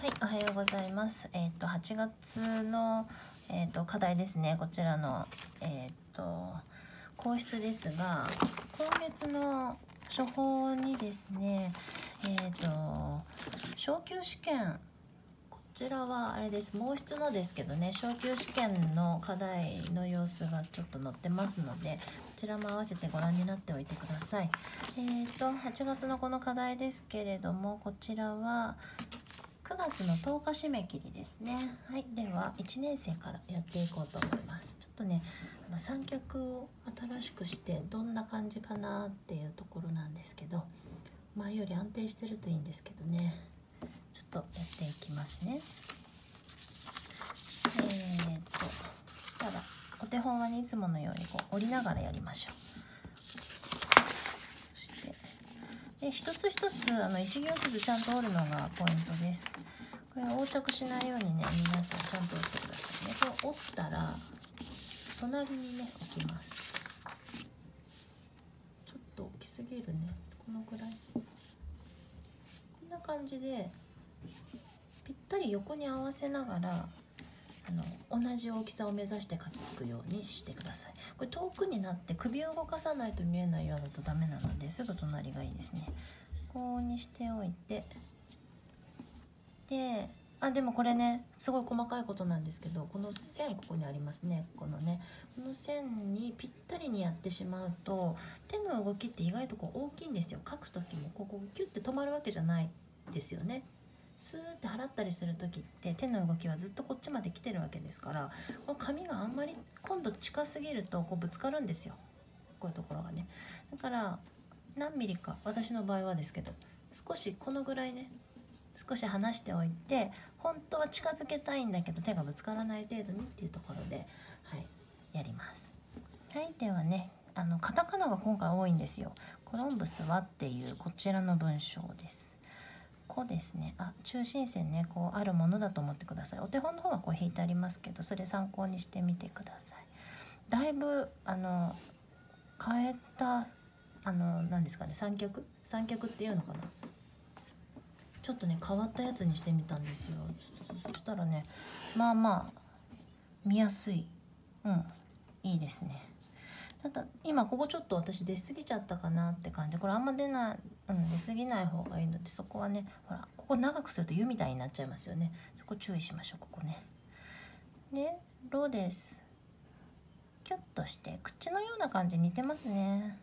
はい、おはようございます。えっ、と8月のえっ、と課題ですね。こちらのえっ、と皇室ですが、今月の処方にですね、えっ、と昇級試験こちらはあれです。毛筆のですけどね、昇級試験の課題の様子がちょっと載ってますので、こちらも合わせてご覧になっておいてください。えっ、と8月のこの課題ですけれども、こちらは9月の10日締め切りですね。はい、では1年生からやっていこうと思います。ちょっとね、あの三脚を新しくしてどんな感じかなっていうところなんですけど、前より安定してるといいんですけどね。ちょっとやっていきますね。えー、っと、そしたらお手本はねいつものようにこう折りながらやりましょう。そしてで一つ一つあの一行ずつちゃんと折るのがポイントです。これ横着しないようにね皆さんちゃんと折ってくださいね。これ折ったら隣にね置きます。ちょっと大きすぎるね。このぐらい。こんな感じでぴったり横に合わせながらあの同じ大きさを目指して描くようにしてください。これ遠くになって首を動かさないと見えないようだとダメなのですぐ隣がいいですね。こうにしておいて。であでもこれねすごい細かいことなんですけどこの線ここにありますね。このねこの線にぴったりにやってしまうと手の動きって意外とこう大きいんですよ。描く時もここキュッて止まるわけじゃないですよね。スーって払ったりする時って手の動きはずっとこっちまで来てるわけですからこの紙があんまり今度近すぎるとこうぶつかるんですよこういうところがねだから何ミリか私の場合はですけど少しこのぐらいね少し離しておいて本当は近づけたいんだけど手がぶつからない程度にっていうところで、はい、やります。はい、ではねあのカタカナが今回多いんですよ。コロンブスはっていうこちらの文章です。こうですね。あ中心線ねこうあるものだと思ってください。お手本の方はこう引いてありますけどそれ参考にしてみてください。だいぶあの変えたあの何ですかね三脚？三脚っていうのかな？ちょっとね変わったやつにしてみたんですよ。そしたらねまあまあ見やすい。うんいいですね。ただ今ここちょっと私出過ぎちゃったかなって感じ。これあんま出ない、うん、出過ぎない方がいいのでそこはねほらここ長くすると「湯」みたいになっちゃいますよね。そこ注意しましょうここね。で「ろ」です。キュッとして口のような感じ似てますね。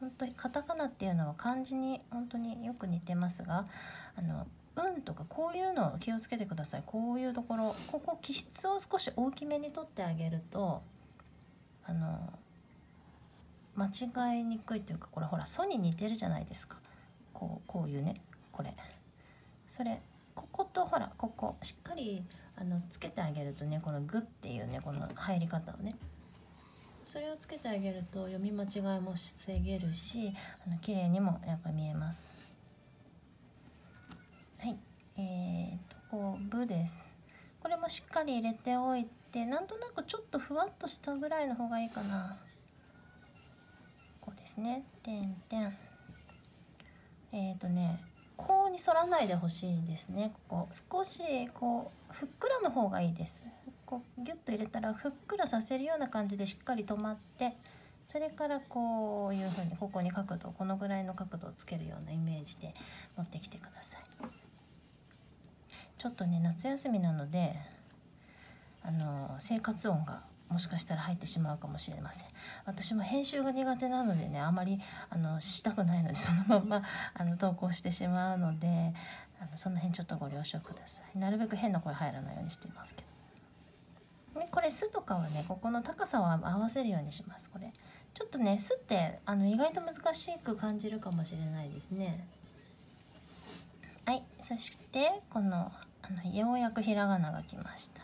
本当にカタカナっていうのは漢字に本当によく似てますがあの「うん」とかこういうのを気をつけてください。こういうところここ気質を少し大きめに取ってあげるとあの間違いにくいというかこれほら「ソ」に似てるじゃないですか。こうこういうねこれ。それこことほらここしっかりあのつけてあげるとねこの「グ」っていうねこの入り方をね。それをつけてあげると読み間違いも防げるしあの綺麗にもやっぱ見えます。はい。えー、とこう「ブ」です。これもしっかり入れておいてなんとなくちょっとふわっとしたぐらいの方がいいかな。ですね。点々えっ、ー、とねこうに反らないでほしいですね。ここ。少しこうふっくらの方がいいです。こうギュッと入れたらふっくらさせるような感じでしっかり止まってそれからこういうふうにここに角度このぐらいの角度をつけるようなイメージで持ってきてください。ちょっとね夏休みなのであの生活音がもしかしたら入ってしまうかもしれません。私も編集が苦手なのでねあまりあのしたくないのでそのままあの投稿してしまうのであのその辺ちょっとご了承ください。なるべく変な声入らないようにしていますけど、ね、これ「す」とかはねここの高さを合わせるようにしますこれ。ちょっとね「す」ってあの意外と難しく感じるかもしれないですね。はいそしてこのあのようやくひらがなが来ました。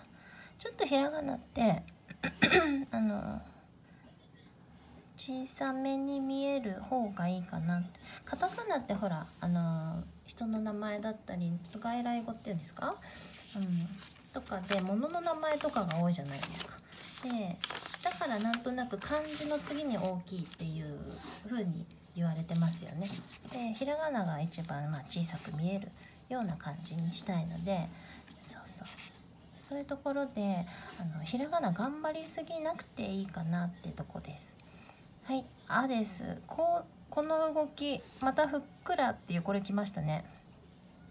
ちょっとひらがなって あの小さめに見える方がいいかなカタカナってほらあの人の名前だったり外来語っていうんですか、うん、とかで物の名前とかが多いじゃないですか。でだからなんとなく漢字の次に大きいっていう風に言われてますよね。でひらがなが一番まあ小さく見えるような感じにしたいのでそういうところであのひらがな頑張りすぎなくていいかなってとこです。はい「あ」です。こうこの動きまたふっくらっていうこれきましたね。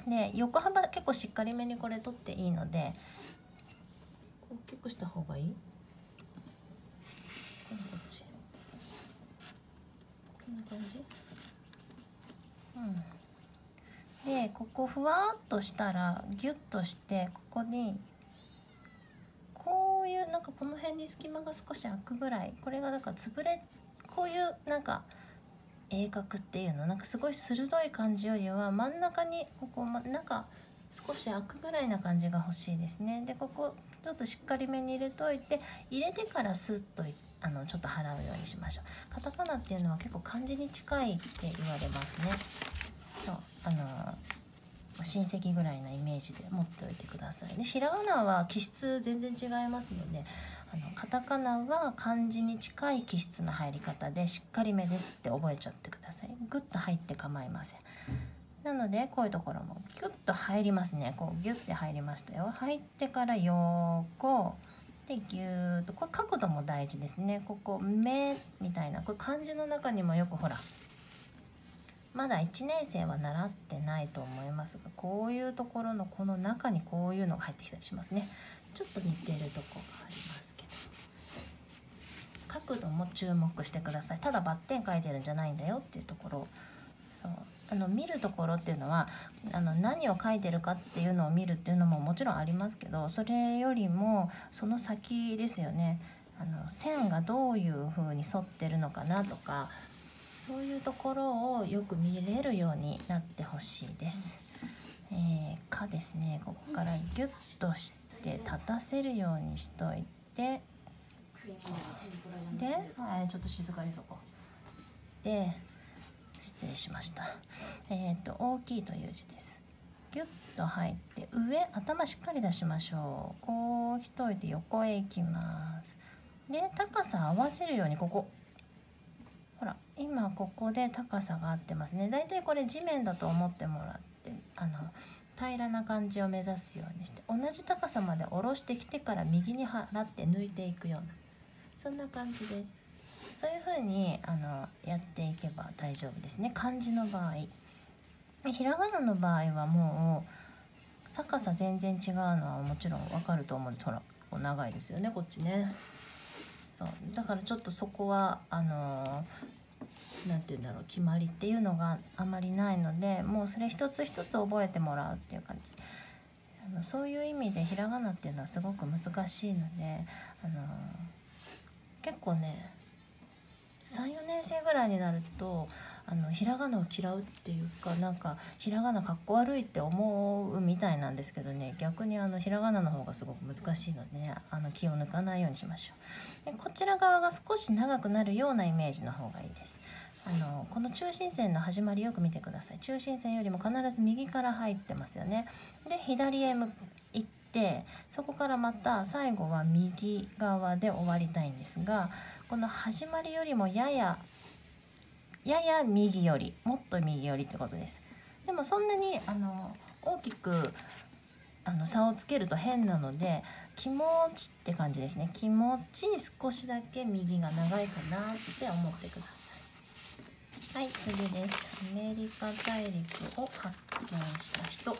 で横幅結構しっかりめにこれ取っていいので大きくした方がいい？こんな感じ。うん。でここふわっとしたらギュッとしてここにこういうなんかこの辺に隙間が少し開くぐらいこれがだから潰れこういうなんか鋭角っていうのなんかすごい鋭い感じよりは真ん中にここ、ま、なんか少し開くぐらいな感じが欲しいですね。でここちょっとしっかりめに入れといて入れてからスッとあのちょっと払うようにしましょう。カタカナっていうのは結構漢字に近いって言われますね。そうあの親戚ぐらいなイメージで持っておいてくださいね。ひらがなは気質全然違いますのであのカタカナは漢字に近い気質の入り方でしっかりめですって覚えちゃってください。グッと入って構いません。なのでこういうところもギュッと入りますね。こうギュッて入りましたよ。入ってから横でギューッとこれ角度も大事ですね。ここ目みたいなこれ漢字の中にもよくほらまだ1年生は習ってないと思いますがこういうところのこの中にこういうのが入ってきたりしますね。ちょっと似てるとこがありますけど。角度も注目してください。ただバッテン書いてるんじゃないんだよっていうところ。そう。あの見るところっていうのはあの何を書いてるかっていうのを見るっていうのももちろんありますけどそれよりもその先ですよね。あの線がどういう風に沿ってるのかなとかそういうところをよく見れるようになってほしいです。えー、かですね。ここからギュッとして立たせるようにしといて。で、はい、ちょっと静かにそこ。で失礼しました。えっ、ー、と大きいという字です。ギュッと入って上頭しっかり出しましょう。こう一人で横へ行きますで高さ合わせるようにここ今ここで高さが合ってますね。だいたいこれ地面だと思ってもらってあの平らな感じを目指すようにして同じ高さまで下ろしてきてから右に払って抜いていくようなそんな感じです。そういう風にあのやっていけば大丈夫ですね。漢字の場合。ひらがなの場合はもう高さ全然違うのはもちろんわかると思うんですほら長いですよねこっちね。そう。だからちょっとそこはあの何て言うんだろう決まりっていうのがあまりないのでもうそれ一つ一つ覚えてもらうっていう感じ。あのそういう意味でひらがなっていうのはすごく難しいのであの結構ね34年生ぐらいになるとあのひらがなを嫌うっていうかなんかひらがなかっこ悪いって思うみたいなんですけどね。逆にあのひらがなの方がすごく難しいのでねあの気を抜かないようにしましょう。でこちら側が少し長くなるようなイメージの方がいいです。あのこの中心線の始まりよく見てください。中心線よりも必ず右から入ってますよね。で左へ行ってそこからまた最後は右側で終わりたいんですがこの始まりよりもやややや右寄りもっと右寄りってことです。でもそんなにあの大きくあの差をつけると変なので気持ちって感じですね。気持ち少しだけ右が長いかなって思ってください。はい次です。アメリカ大陸を発見した人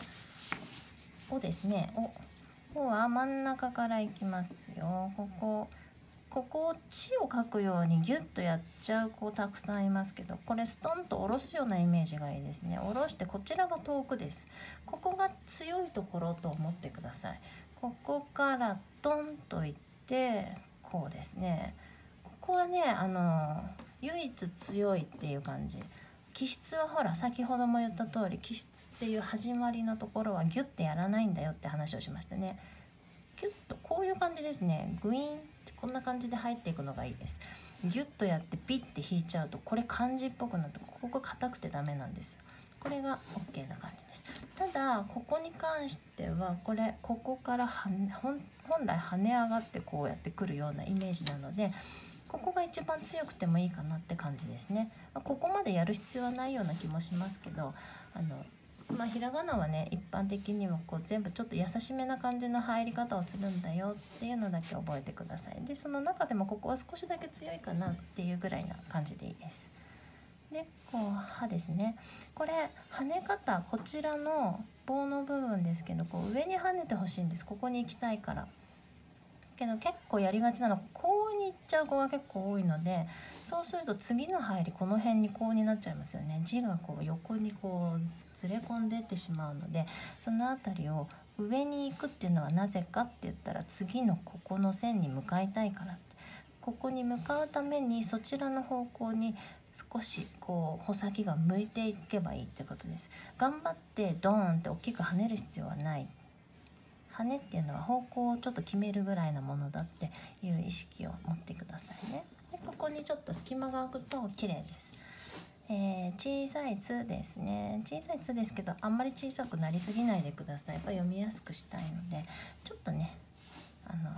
をですねおここは真ん中から行きますよ。ここ。ここを「地」を書くようにギュッとやっちゃう子たくさんいますけどこれストンと下ろすようなイメージがいいですね。下ろしてこちらが遠くです。ここが強いところと思ってください。ここからトンといってこうですね。ここはねあの唯一強いっていう感じ。気質はほら先ほども言った通り気質っていう始まりのところはギュッてやらないんだよって話をしましたね。ギュッとこういう感じですね。グイーン。こんな感じで入っていくのがいいです。ギュッとやってピッて引いちゃうとこれ漢字っぽくなってここが硬くてダメなんです。よこれが OK な感じです。ただここに関してはこれここから本来跳ね上がってこうやってくるようなイメージなのでここが一番強くてもいいかなって感じですね。ここまでやる必要はないような気もしますけどあのまあ、ひらがなはね一般的にはこう全部ちょっと優しめな感じの入り方をするんだよっていうのだけ覚えてください。でその中でもここは少しだけ強いかなっていうぐらいな感じでいいです。でこう歯ですね。これ跳ね方こちらの棒の部分ですけどこう上に跳ねてほしいんです。ここに行きたいから。けど結構やりがちなのこうに行っちゃう子が結構多いのでそうすると次の入りこの辺にこうになっちゃいますよね。字がこう横にこうずれ込んでってしまうのでその辺りを上に行くっていうのはなぜかって言ったら次のここの線に向かいたいからここに向かうためにそちらの方向に少しこう穂先が向いていけばいいってことです。頑張ってドーンって大きく跳ねる必要はない。羽っていうのは方向をちょっと決めるぐらいなものだっていう意識を持ってくださいね。でここにちょっと隙間が空くと綺麗です。えー、小さい「つ」ですね。小さい「つ」ですけどあんまり小さくなりすぎないでください。やっぱ読みやすくしたいのでちょっとねあの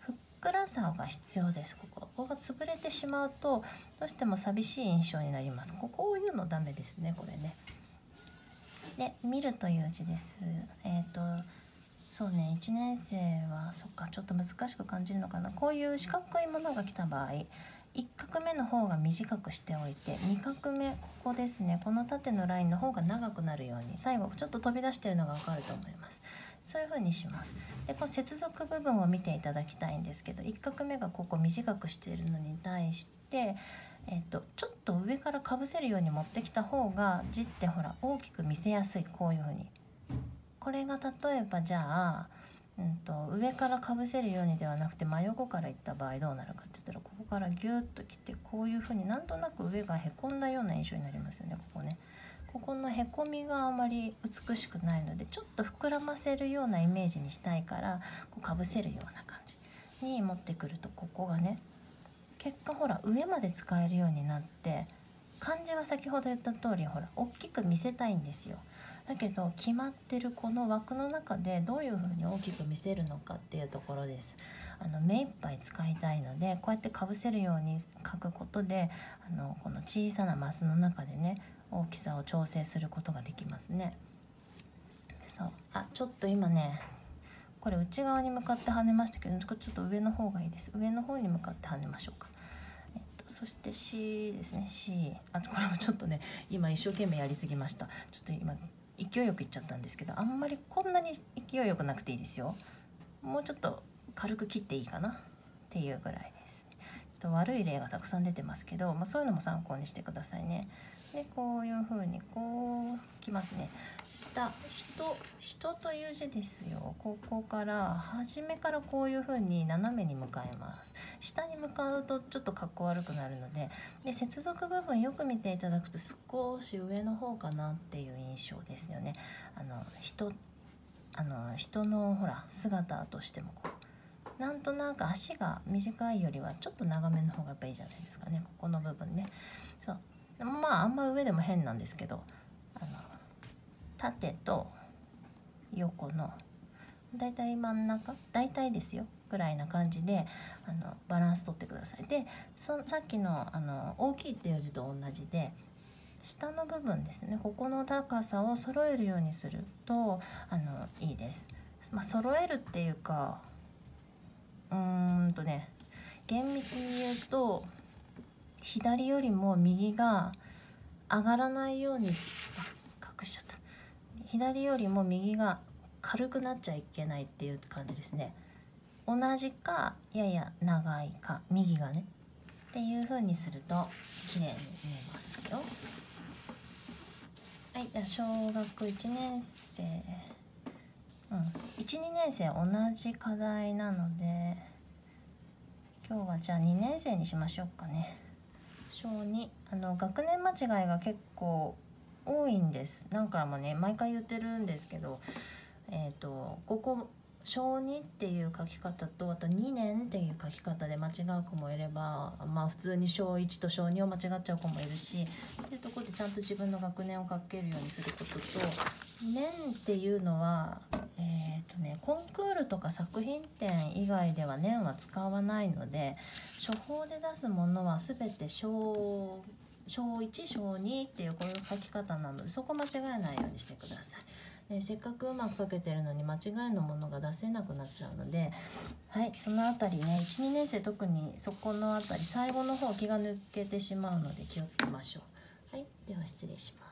ふっくらさが必要です。ここ。ここが潰れてしまうとどうしても寂しい印象になります。ここういうのダメですねこれね。で「見る」という字です。えっ、ー、とそうね1年生はそっかちょっと難しく感じるのかな。こういう四角いものが来た場合1画目の方が短くしておいて2画目ここですねこの縦のラインの方が長くなるように最後ちょっと飛び出してるのが分かると思います。そういう風にします。でこの接続部分を見ていただきたいんですけど1画目がここ短くしているのに対してえっと、ちょっと上からかぶせるように持ってきた方が字ってほら大きく見せやすい。こういう風に。これが例えばじゃあ、うんと、上からかぶせるようにではなくて真横からいった場合どうなるかって言ったらここからギュッときてこういうふうになんとなく上がへこんだような印象になりますよねここね。ここのへこみがあまり美しくないのでちょっと膨らませるようなイメージにしたいからこうかぶせるような感じに持ってくるとここがね結果ほら上まで使えるようになって漢字は先ほど言った通りほら大きく見せたいんですよ。だけど決まってるこの枠の中でどういうふうに大きく見せるのかっていうところです。あの目いっぱい使いたいのでこうやってかぶせるように書くことであのこの小さなマスの中でね大きさを調整することができますね。そうあちょっと今ねこれ内側に向かって跳ねましたけどちょっと上の方がいいです上の方に向かって跳ねましょうか。えっと、そして C ですね C あとこれもちょっとね今一生懸命やりすぎましたちょっと今勢いよくいっちゃったんですけどあんまりこんなに勢いよくなくていいですよ。もうちょっと軽く切っていいかな。っていうぐらいです。ちょっと悪い例がたくさん出てますけど、まあ、そういうのも参考にしてくださいね。でこういう風にこうきますね。下人人という字ですよ。ここから初めからこういう風に斜めに向かいます。下に向かうとちょっとかっこ悪くなるのでで接続部分よく見ていただくと少し上の方かなっていう印象ですよね。あの人あの人のほら姿としてもこうなんとなく足が短いよりはちょっと長めの方がやっぱいいじゃないですかね。ここの部分ね。そう。まああんま上でも変なんですけどあの縦と横のだいたい真ん中大体ですよぐらいな感じであのバランス取ってくださいでそさっきのあの大きいっていう字と同じで下の部分ですねここの高さを揃えるようにするとあのいいです。まあ、揃えるっていうかうーんとね厳密に言うと左よりも右が上がらないように隠しちゃった左よりも右が軽くなっちゃいけないっていう感じですね。同じかやや長いか右がね。っていう風にすると綺麗に見えますよ。はいじゃあ小学1年生。うん12年生同じ課題なので今日はじゃあ2年生にしましょうかね。小2あの学年間違いが結構多いんです。何回もね毎回言ってるんですけどえっ、ー、とここ小2っていう書き方とあと2年っていう書き方で間違う子もいればまあ普通に小1と小2を間違っちゃう子もいるしっていうとこでちゃんと自分の学年を書けるようにすることと年っていうのはえ、ー、とねコンクールとか作品展以外では年は使わないので処方で出すものは全て小小1小2っていうこういう書き方なのでそこ間違えないようにしてください。でせっかくうまく書けてるのに間違いのものが出せなくなっちゃうのではいその辺りね12年生特にそこの辺り最後の方気が抜けてしまうので気をつけましょう。はいでは失礼します。